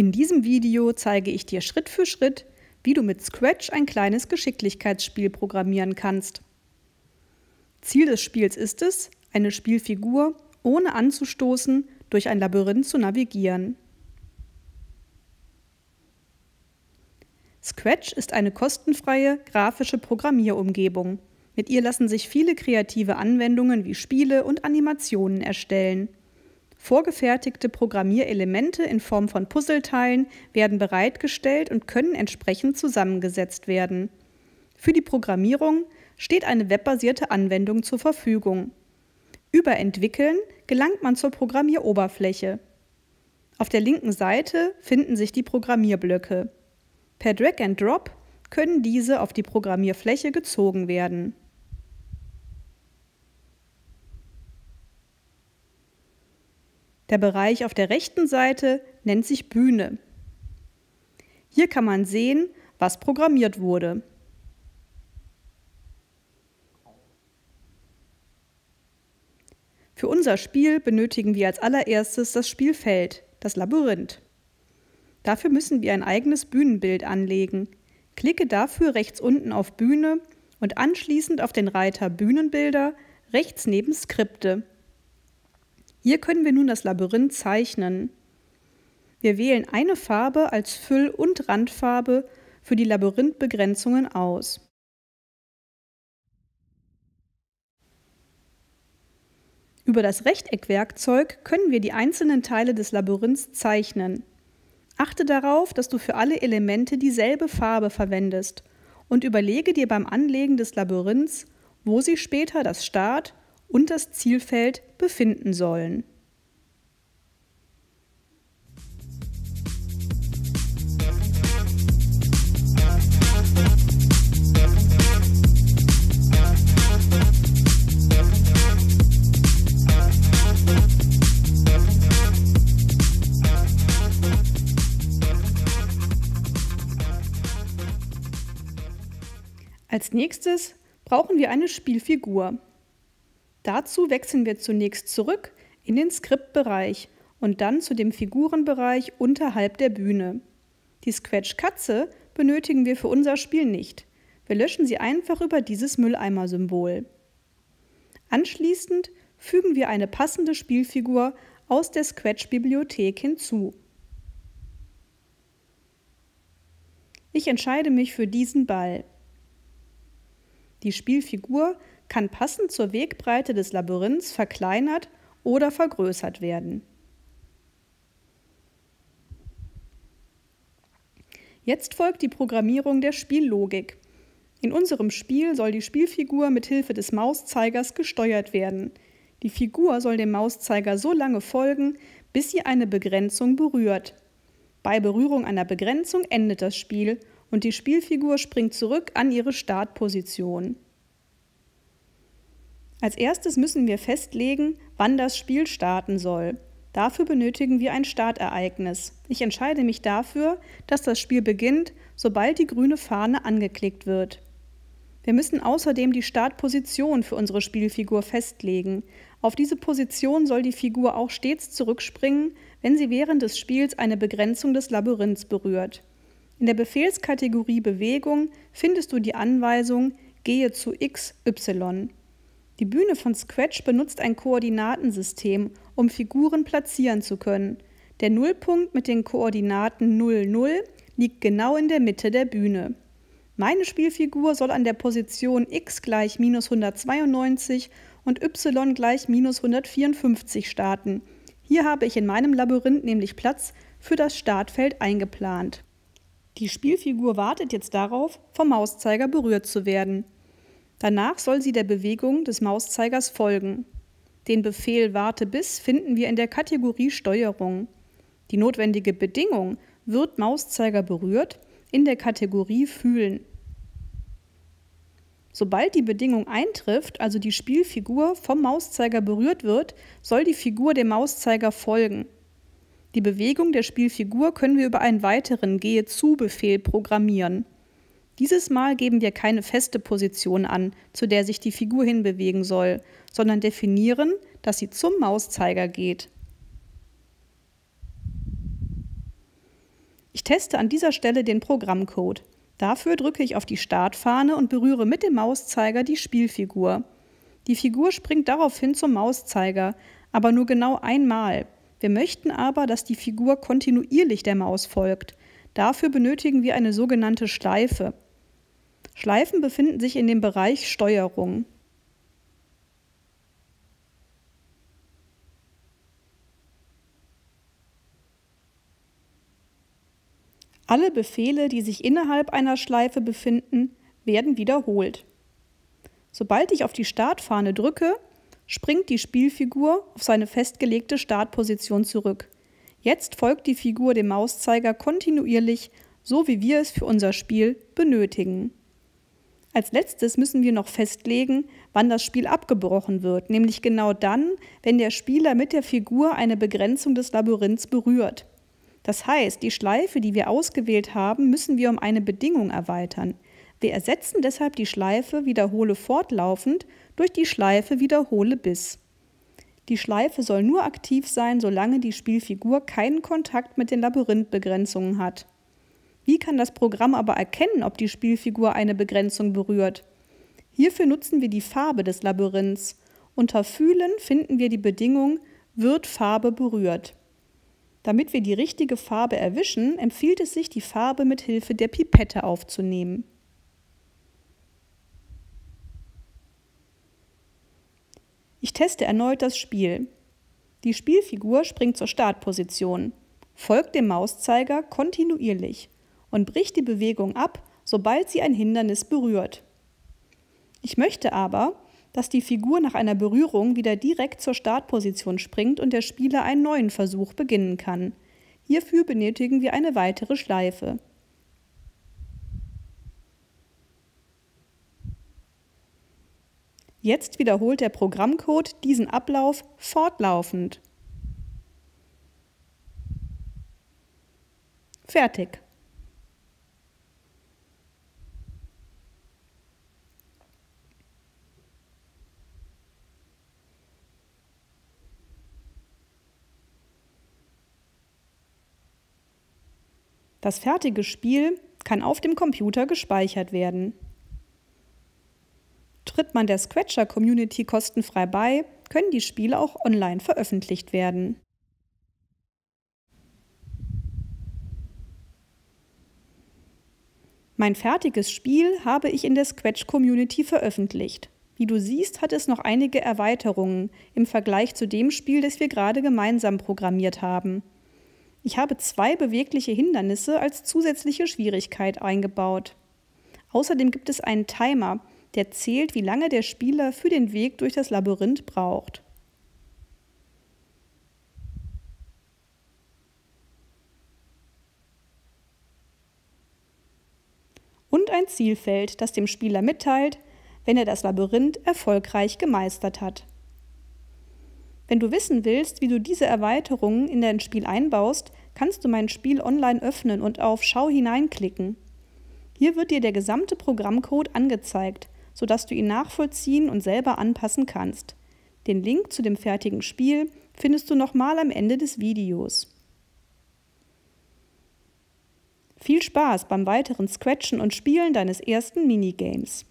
In diesem Video zeige ich dir Schritt für Schritt, wie du mit Scratch ein kleines Geschicklichkeitsspiel programmieren kannst. Ziel des Spiels ist es, eine Spielfigur ohne anzustoßen durch ein Labyrinth zu navigieren. Scratch ist eine kostenfreie grafische Programmierumgebung. Mit ihr lassen sich viele kreative Anwendungen wie Spiele und Animationen erstellen. Vorgefertigte Programmierelemente in Form von Puzzleteilen werden bereitgestellt und können entsprechend zusammengesetzt werden. Für die Programmierung steht eine webbasierte Anwendung zur Verfügung. Über Entwickeln gelangt man zur Programmieroberfläche. Auf der linken Seite finden sich die Programmierblöcke. Per Drag and Drop können diese auf die Programmierfläche gezogen werden. Der Bereich auf der rechten Seite nennt sich Bühne. Hier kann man sehen, was programmiert wurde. Für unser Spiel benötigen wir als allererstes das Spielfeld, das Labyrinth. Dafür müssen wir ein eigenes Bühnenbild anlegen. Klicke dafür rechts unten auf Bühne und anschließend auf den Reiter Bühnenbilder rechts neben Skripte. Hier können wir nun das Labyrinth zeichnen. Wir wählen eine Farbe als Füll- und Randfarbe für die Labyrinthbegrenzungen aus. Über das Rechteckwerkzeug können wir die einzelnen Teile des Labyrinths zeichnen. Achte darauf, dass du für alle Elemente dieselbe Farbe verwendest und überlege dir beim Anlegen des Labyrinths, wo sie später das Start- und das Zielfeld befinden sollen. Als nächstes brauchen wir eine Spielfigur. Dazu wechseln wir zunächst zurück in den Skriptbereich und dann zu dem Figurenbereich unterhalb der Bühne. Die Scratch-Katze benötigen wir für unser Spiel nicht. Wir löschen sie einfach über dieses Mülleimer-Symbol. Anschließend fügen wir eine passende Spielfigur aus der Scratch-Bibliothek hinzu. Ich entscheide mich für diesen Ball. Die Spielfigur kann passend zur Wegbreite des Labyrinths verkleinert oder vergrößert werden. Jetzt folgt die Programmierung der Spiellogik. In unserem Spiel soll die Spielfigur mit Hilfe des Mauszeigers gesteuert werden. Die Figur soll dem Mauszeiger so lange folgen, bis sie eine Begrenzung berührt. Bei Berührung einer Begrenzung endet das Spiel und die Spielfigur springt zurück an ihre Startposition. Als erstes müssen wir festlegen, wann das Spiel starten soll. Dafür benötigen wir ein Startereignis. Ich entscheide mich dafür, dass das Spiel beginnt, sobald die grüne Fahne angeklickt wird. Wir müssen außerdem die Startposition für unsere Spielfigur festlegen. Auf diese Position soll die Figur auch stets zurückspringen, wenn sie während des Spiels eine Begrenzung des Labyrinths berührt. In der Befehlskategorie Bewegung findest du die Anweisung Gehe zu x, y. Die Bühne von Scratch benutzt ein Koordinatensystem, um Figuren platzieren zu können. Der Nullpunkt mit den Koordinaten 0, 0 liegt genau in der Mitte der Bühne. Meine Spielfigur soll an der Position x gleich minus 192 und y gleich minus 154 starten. Hier habe ich in meinem Labyrinth nämlich Platz für das Startfeld eingeplant. Die Spielfigur wartet jetzt darauf, vom Mauszeiger berührt zu werden. Danach soll sie der Bewegung des Mauszeigers folgen. Den Befehl Warte bis finden wir in der Kategorie Steuerung. Die notwendige Bedingung wird Mauszeiger berührt in der Kategorie Fühlen. Sobald die Bedingung eintrifft, also die Spielfigur vom Mauszeiger berührt wird, soll die Figur dem Mauszeiger folgen. Die Bewegung der Spielfigur können wir über einen weiteren Gehe-zu-Befehl programmieren. Dieses Mal geben wir keine feste Position an, zu der sich die Figur hinbewegen soll, sondern definieren, dass sie zum Mauszeiger geht. Ich teste an dieser Stelle den Programmcode. Dafür drücke ich auf die Startfahne und berühre mit dem Mauszeiger die Spielfigur. Die Figur springt daraufhin zum Mauszeiger, aber nur genau einmal. Wir möchten aber, dass die Figur kontinuierlich der Maus folgt. Dafür benötigen wir eine sogenannte Schleife. Schleifen befinden sich in dem Bereich Steuerung. Alle Befehle, die sich innerhalb einer Schleife befinden, werden wiederholt. Sobald ich auf die Startfahne drücke, springt die Spielfigur auf seine festgelegte Startposition zurück. Jetzt folgt die Figur dem Mauszeiger kontinuierlich, so wie wir es für unser Spiel benötigen. Als letztes müssen wir noch festlegen, wann das Spiel abgebrochen wird, nämlich genau dann, wenn der Spieler mit der Figur eine Begrenzung des Labyrinths berührt. Das heißt, die Schleife, die wir ausgewählt haben, müssen wir um eine Bedingung erweitern. Wir ersetzen deshalb die Schleife Wiederhole fortlaufend durch die Schleife Wiederhole bis. Die Schleife soll nur aktiv sein, solange die Spielfigur keinen Kontakt mit den Labyrinthbegrenzungen hat. Wie kann das Programm aber erkennen, ob die Spielfigur eine Begrenzung berührt? Hierfür nutzen wir die Farbe des Labyrinths. Unter Fühlen finden wir die Bedingung wird Farbe berührt. Damit wir die richtige Farbe erwischen, empfiehlt es sich, die Farbe mit Hilfe der Pipette aufzunehmen. Ich teste erneut das Spiel. Die Spielfigur springt zur Startposition, folgt dem Mauszeiger kontinuierlich und bricht die Bewegung ab, sobald sie ein Hindernis berührt. Ich möchte aber, dass die Figur nach einer Berührung wieder direkt zur Startposition springt und der Spieler einen neuen Versuch beginnen kann. Hierfür benötigen wir eine weitere Schleife. Jetzt wiederholt der Programmcode diesen Ablauf fortlaufend. Fertig. Das fertige Spiel kann auf dem Computer gespeichert werden. Tritt man der Scratcher Community kostenfrei bei, können die Spiele auch online veröffentlicht werden. Mein fertiges Spiel habe ich in der Scratch Community veröffentlicht. Wie du siehst, hat es noch einige Erweiterungen im Vergleich zu dem Spiel, das wir gerade gemeinsam programmiert haben. Ich habe zwei bewegliche Hindernisse als zusätzliche Schwierigkeit eingebaut. Außerdem gibt es einen Timer, der zählt, wie lange der Spieler für den Weg durch das Labyrinth braucht. Und ein Zielfeld, das dem Spieler mitteilt, wenn er das Labyrinth erfolgreich gemeistert hat. Wenn du wissen willst, wie du diese Erweiterungen in dein Spiel einbaust, kannst du mein Spiel online öffnen und auf Schau hineinklicken. Hier wird dir der gesamte Programmcode angezeigt, sodass du ihn nachvollziehen und selber anpassen kannst. Den Link zu dem fertigen Spiel findest du nochmal am Ende des Videos. Viel Spaß beim weiteren Scratchen und Spielen deines ersten Minigames.